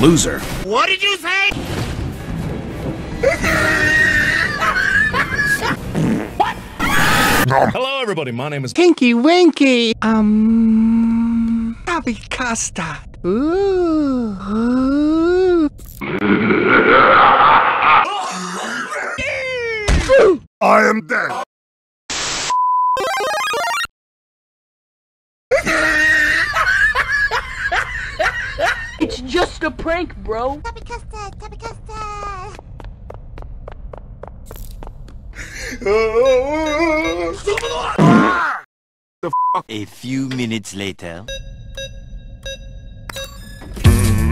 Loser. What did you say? What? Hello, everybody. My name is. Tinky Winky. Um. Happy custard. Ooh. Ooh. I am dead. It's just a prank, bro. Tubby custard, tubby custard. A few minutes later.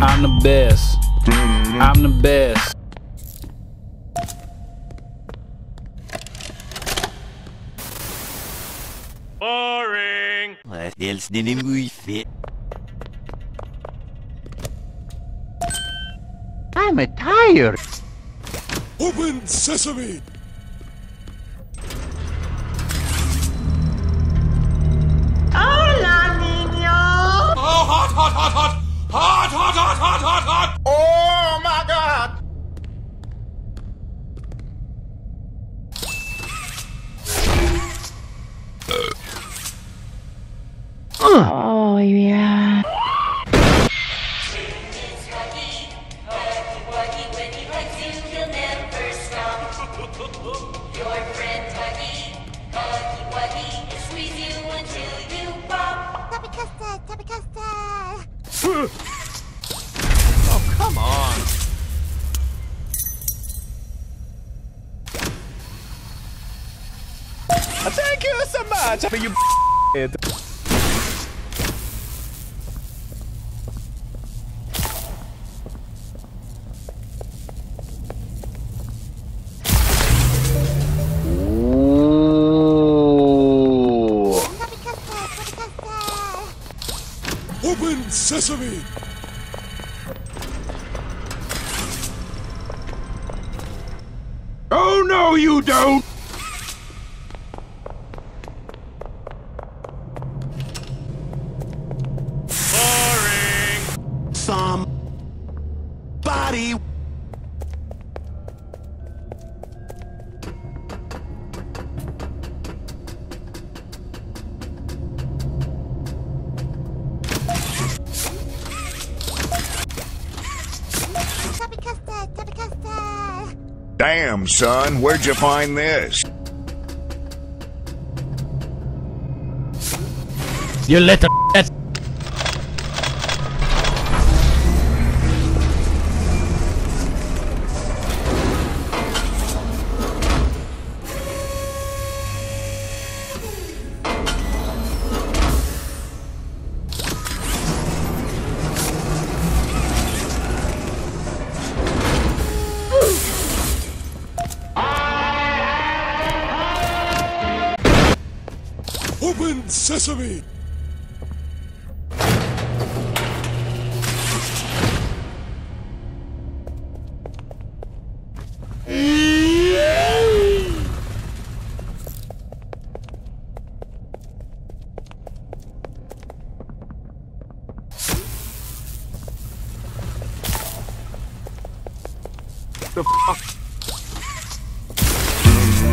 I'm the best. I'm the best. Boring. Ouais, else din mouille fait. I'm a tired. Open sesame. Hola, niño. Oh, hot, hot, hot, hot. Hot, hot, hot, hot, hot, hot. You so much. For you. Tubby custard, tubby custard. Open sesame. Oh, no, you don't. Damn, son, where'd you find this? You little Open sesame.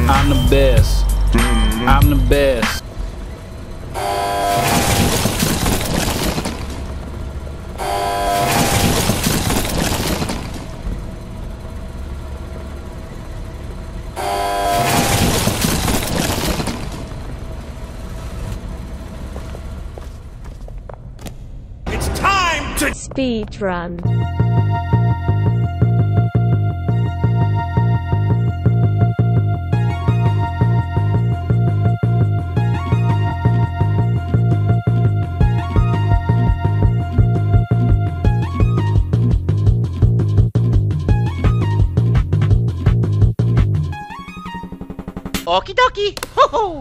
I'm the best. I'm the best. To. Speed run. Okie dokie. Ho ho.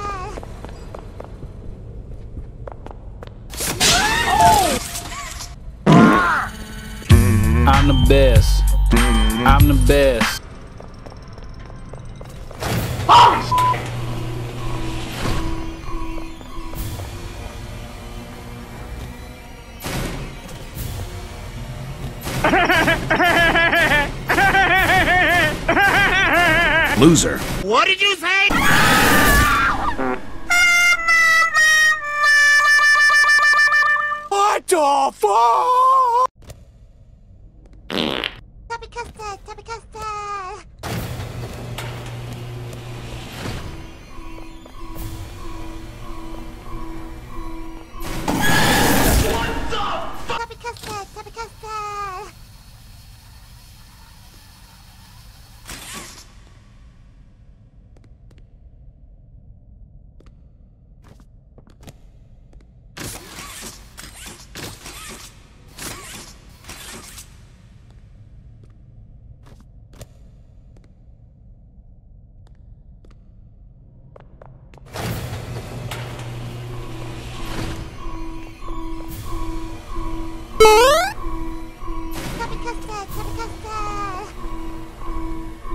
I'm the best. I'm the best. Loser. What did you say? What the fuck?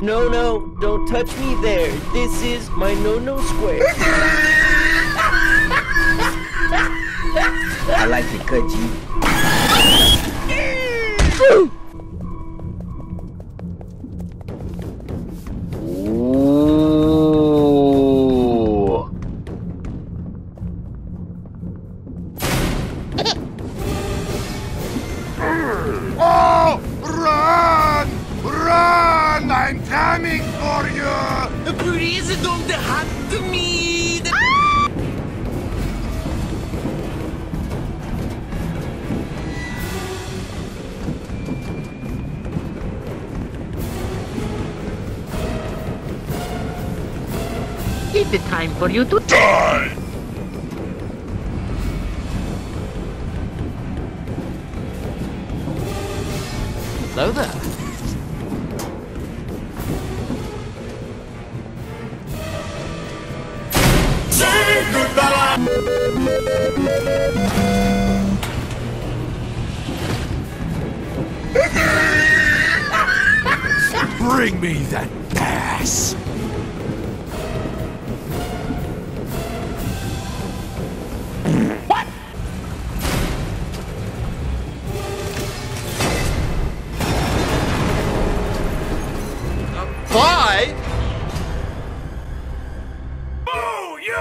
No, no, don't touch me there. This is my no-no square. I like to cut you. For you! Please don't hurt me. It's the time for you to Die! Hello there. Bring me that ass!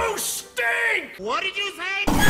You stink! What did you say?